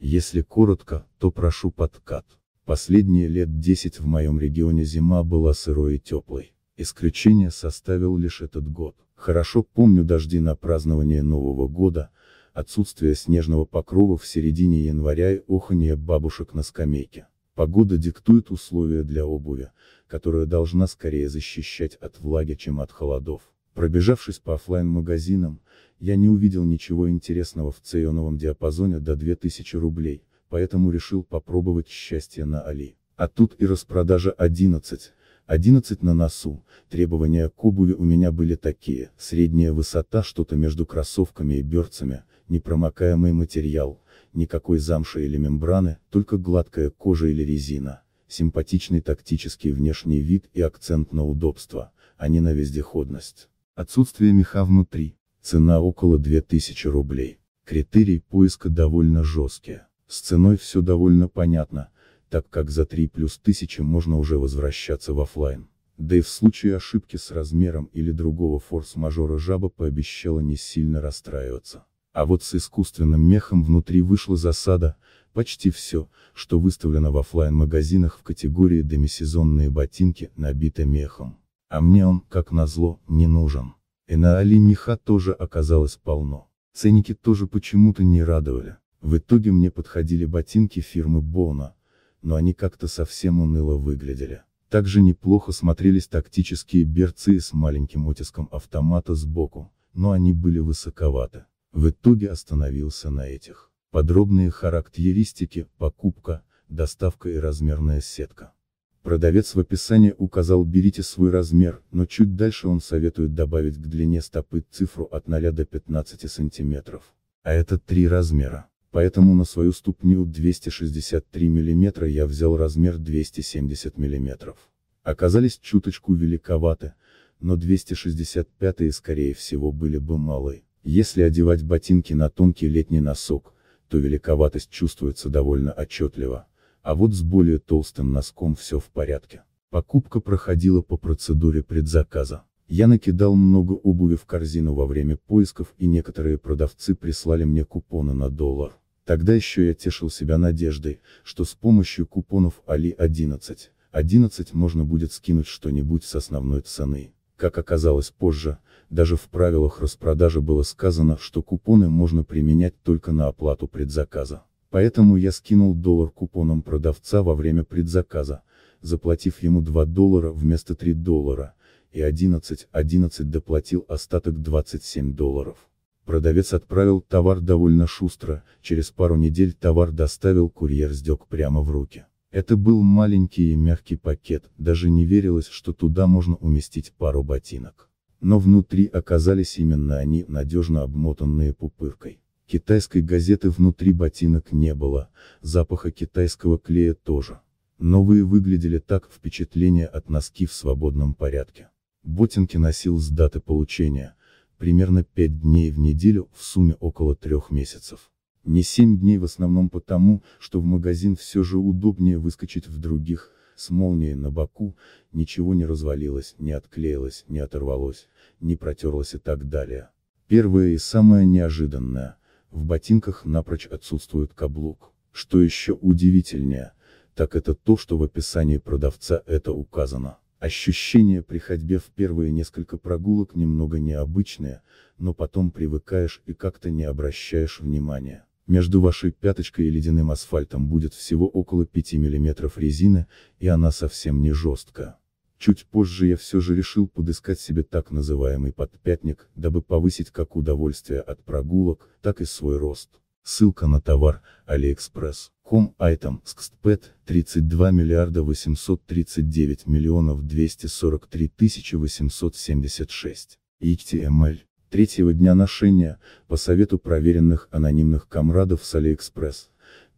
Если коротко, то прошу подкат. Последние лет 10 в моем регионе зима была сырой и теплой. Исключение составил лишь этот год. Хорошо помню дожди на празднование Нового года, отсутствие снежного покрова в середине января и оханье бабушек на скамейке. Погода диктует условия для обуви, которая должна скорее защищать от влаги, чем от холодов. Пробежавшись по оффлайн магазинам я не увидел ничего интересного в ценовом диапазоне до 2000 рублей, поэтому решил попробовать счастье на Али. А тут и распродажа 11, 11 на носу, требования к обуви у меня были такие, средняя высота что-то между кроссовками и берцами, непромокаемый материал, никакой замши или мембраны, только гладкая кожа или резина, симпатичный тактический внешний вид и акцент на удобство, а не на вездеходность. Отсутствие меха внутри, цена около 2000 рублей. Критерий поиска довольно жесткие. С ценой все довольно понятно, так как за 3 плюс 1000 можно уже возвращаться в офлайн. Да и в случае ошибки с размером или другого форс-мажора жаба пообещала не сильно расстраиваться. А вот с искусственным мехом внутри вышла засада, почти все, что выставлено в офлайн магазинах в категории демисезонные ботинки, набито мехом. А мне он, как назло, не нужен. И на Али меха тоже оказалось полно. Ценники тоже почему-то не радовали. В итоге мне подходили ботинки фирмы Бона, но они как-то совсем уныло выглядели. Также неплохо смотрелись тактические берцы с маленьким оттиском автомата сбоку, но они были высоковаты. В итоге остановился на этих. Подробные характеристики, покупка, доставка и размерная сетка. Продавец в описании указал берите свой размер, но чуть дальше он советует добавить к длине стопы цифру от 0 до 15 сантиметров. А это три размера. Поэтому на свою ступню 263 мм я взял размер 270 мм. Оказались чуточку великоваты, но 265 скорее всего были бы малы. Если одевать ботинки на тонкий летний носок, то великоватость чувствуется довольно отчетливо, а вот с более толстым носком все в порядке. Покупка проходила по процедуре предзаказа. Я накидал много обуви в корзину во время поисков и некоторые продавцы прислали мне купоны на доллар. Тогда еще я тешил себя надеждой, что с помощью купонов Али 11, 11 можно будет скинуть что-нибудь с основной цены. Как оказалось позже, даже в правилах распродажи было сказано, что купоны можно применять только на оплату предзаказа. Поэтому я скинул доллар купоном продавца во время предзаказа, заплатив ему 2 доллара вместо 3 доллара, и 11, 11 доплатил остаток 27 долларов. Продавец отправил товар довольно шустро, через пару недель товар доставил курьер сдек прямо в руки. Это был маленький и мягкий пакет, даже не верилось, что туда можно уместить пару ботинок. Но внутри оказались именно они, надежно обмотанные пупыркой. Китайской газеты внутри ботинок не было, запаха китайского клея тоже. Новые выглядели так, впечатление от носки в свободном порядке. Ботинки носил с даты получения, примерно 5 дней в неделю, в сумме около 3 месяцев. Не 7 дней в основном потому, что в магазин все же удобнее выскочить в других, с молнией на боку, ничего не развалилось, не отклеилось, не оторвалось, не протерлось и так далее. Первое и самое неожиданное, в ботинках напрочь отсутствует каблук. Что еще удивительнее, так это то, что в описании продавца это указано. Ощущения при ходьбе в первые несколько прогулок немного необычные, но потом привыкаешь и как-то не обращаешь внимания. Между вашей пяточкой и ледяным асфальтом будет всего около 5 мм резины, и она совсем не жесткая. Чуть позже я все же решил подыскать себе так называемый подпятник, дабы повысить как удовольствие от прогулок, так и свой рост. Ссылка на товар, AliExpress. Com item, skstpet, 32 миллиарда 839 миллионов 243 тысячи 876. HTML. Третьего дня ношения, по совету проверенных анонимных комрадов с AliExpress,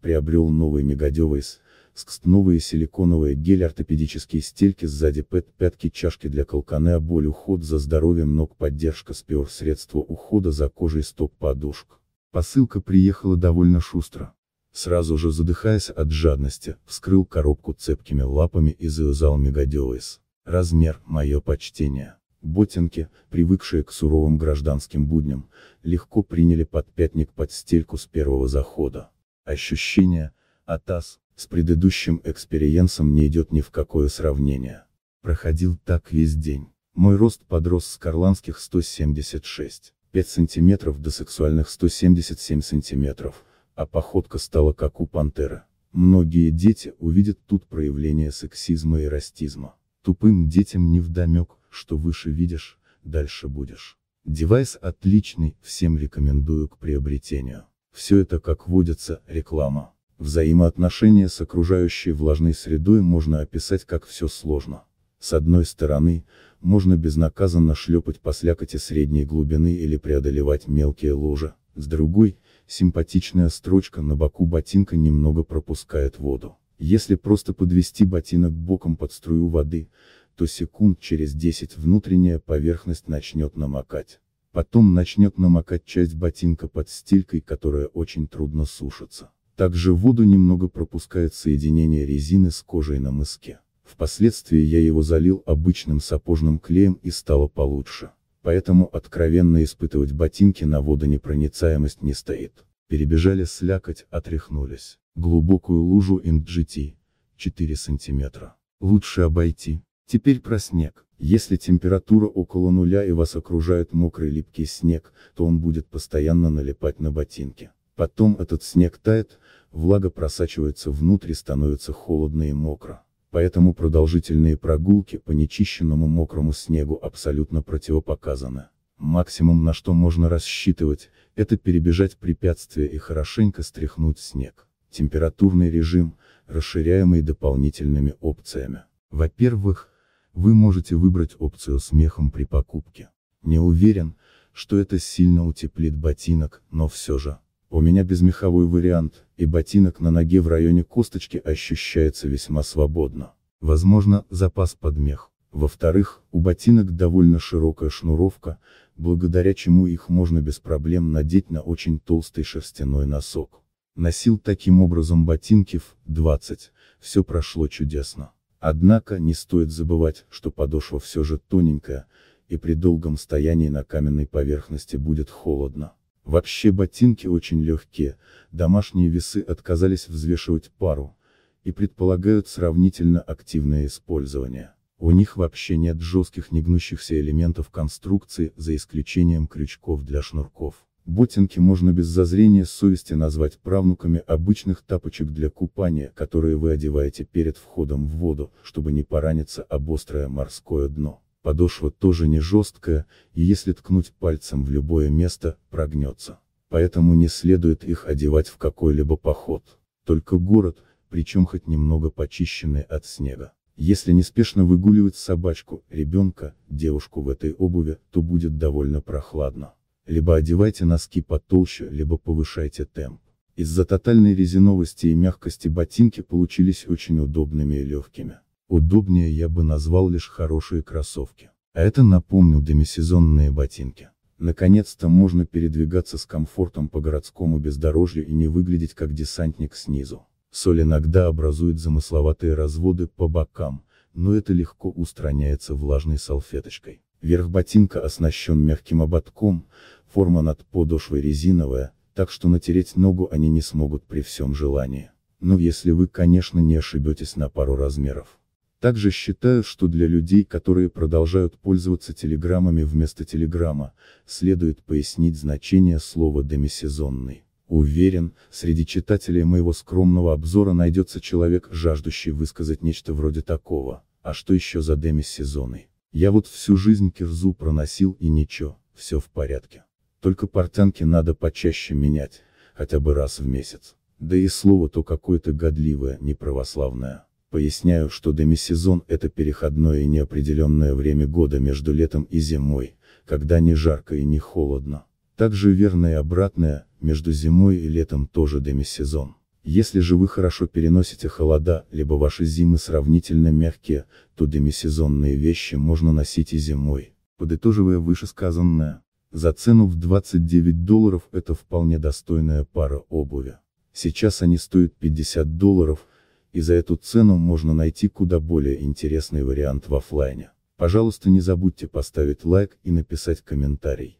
приобрел новый мегадевайс, скст новые силиконовые гель-ортопедические стельки сзади пэт пятки чашки для колканы боль уход за здоровьем ног поддержка спер средство ухода за кожей стоп подушка. Посылка приехала довольно шустро. Сразу же задыхаясь от жадности, вскрыл коробку цепкими лапами и завязал мегадевайс. Размер, мое почтение. Ботинки, привыкшие к суровым гражданским будням, легко приняли подпятник под стельку с первого захода. Ощущение, АТАС, с предыдущим experience ом не идет ни в какое сравнение. Проходил так весь день. Мой рост подрос с карланских 176, 5 сантиметров до сексуальных 177 сантиметров, а походка стала как у пантеры. Многие дети увидят тут проявление сексизма и ростизма. Тупым детям невдомек, что выше видишь, дальше будешь. Девайс отличный, всем рекомендую к приобретению. Все это как водится, реклама. Взаимоотношения с окружающей влажной средой можно описать как все сложно. С одной стороны, можно безнаказанно шлепать по слякоти средней глубины или преодолевать мелкие лужи, с другой, симпатичная строчка на боку ботинка немного пропускает воду. Если просто подвести ботинок боком под струю воды, то секунд через 10 внутренняя поверхность начнет намокать. Потом начнет намокать часть ботинка под стелькой, которая очень трудно сушится. Также воду немного пропускает соединение резины с кожей на мыске. Впоследствии я его залил обычным сапожным клеем и стало получше. Поэтому откровенно испытывать ботинки на водонепроницаемость не стоит. Перебежали слякоть, отряхнулись. Глубокую лужу NGT. 4 сантиметра. Лучше обойти. Теперь про снег. Если температура около нуля и вас окружает мокрый липкий снег, то он будет постоянно налипать на ботинки. Потом этот снег тает, влага просачивается внутрь и становится холодно и мокро. Поэтому продолжительные прогулки по нечищенному мокрому снегу абсолютно противопоказаны. Максимум на что можно рассчитывать, это перебежать препятствия и хорошенько стряхнуть снег. Температурный режим, расширяемый дополнительными опциями. Во-первых, вы можете выбрать опцию с мехом при покупке. Не уверен, что это сильно утеплит ботинок, но все же. У меня безмеховой вариант, и ботинок на ноге в районе косточки ощущается весьма свободно. Возможно, запас под мех. Во-вторых, у ботинок довольно широкая шнуровка, благодаря чему их можно без проблем надеть на очень толстый шерстяной носок. Носил таким образом ботинки в 20, все прошло чудесно. Однако, не стоит забывать, что подошва все же тоненькая, и при долгом стоянии на каменной поверхности будет холодно. Вообще ботинки очень легкие, домашние весы отказались взвешивать пару, и предполагают сравнительно активное использование. У них вообще нет жестких негнущихся элементов конструкции, за исключением крючков для шнурков. Ботинки можно без зазрения совести назвать правнуками обычных тапочек для купания, которые вы одеваете перед входом в воду, чтобы не пораниться об острое морское дно. Подошва тоже не жесткая, и если ткнуть пальцем в любое место, прогнется. Поэтому не следует их одевать в какой-либо поход. Только город, причем хоть немного почищенный от снега. Если неспешно выгуливать собачку, ребенка, девушку в этой обуви, то будет довольно прохладно. Либо одевайте носки потолще, либо повышайте темп. Из-за тотальной резиновости и мягкости ботинки получились очень удобными и легкими. Удобнее я бы назвал лишь хорошие кроссовки. А это напомню демисезонные ботинки. Наконец-то можно передвигаться с комфортом по городскому бездорожью и не выглядеть как десантник снизу. Соль иногда образует замысловатые разводы по бокам, но это легко устраняется влажной салфеточкой. Верх ботинка оснащен мягким ободком, форма над подошвой резиновая, так что натереть ногу они не смогут при всем желании. Ну если вы конечно не ошибетесь на пару размеров. Также считаю, что для людей, которые продолжают пользоваться телеграммами вместо телеграмма, следует пояснить значение слова демисезонный. Уверен, среди читателей моего скромного обзора найдется человек, жаждущий высказать нечто вроде такого, а что еще за демисезонный? Я вот всю жизнь кирзу проносил и ничего, все в порядке. Только портянки надо почаще менять, хотя бы раз в месяц. Да и слово то какое-то годливое, неправославное. Поясняю, что демисезон это переходное и неопределенное время года между летом и зимой, когда не жарко и не холодно. Также верно и обратное, между зимой и летом тоже демисезон. Если же вы хорошо переносите холода, либо ваши зимы сравнительно мягкие, то демисезонные вещи можно носить и зимой. Подытоживая вышесказанное, за цену в 29 долларов это вполне достойная пара обуви. Сейчас они стоят 50 долларов, и за эту цену можно найти куда более интересный вариант в офлайне. Пожалуйста не забудьте поставить лайк и написать комментарий.